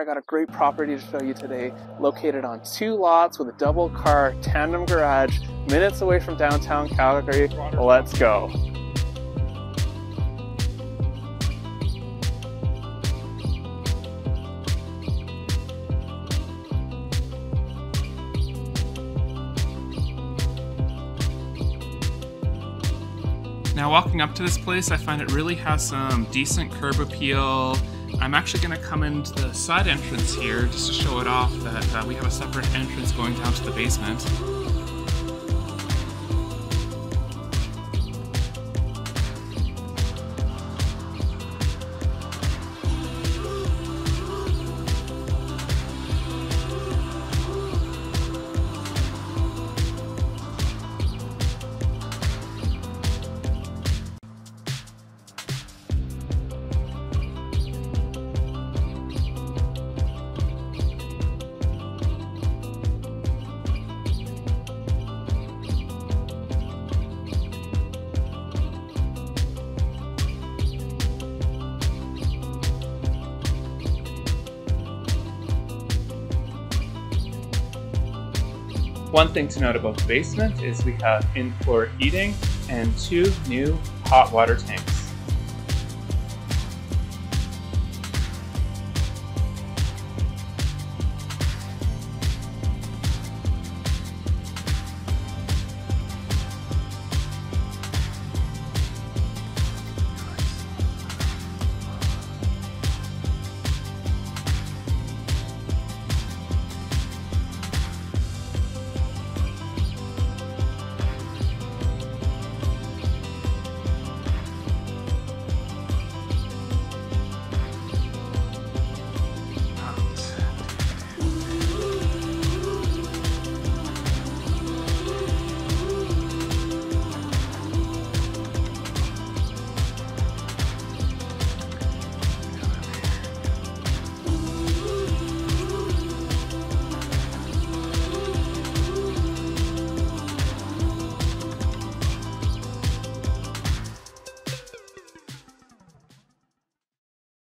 I got a great property to show you today, located on two lots with a double car tandem garage, minutes away from downtown Calgary. Let's go. Now walking up to this place, I find it really has some decent curb appeal. I'm actually going to come into the side entrance here just to show it off that uh, we have a separate entrance going down to the basement. One thing to note about the basement is we have in-floor heating and two new hot water tanks.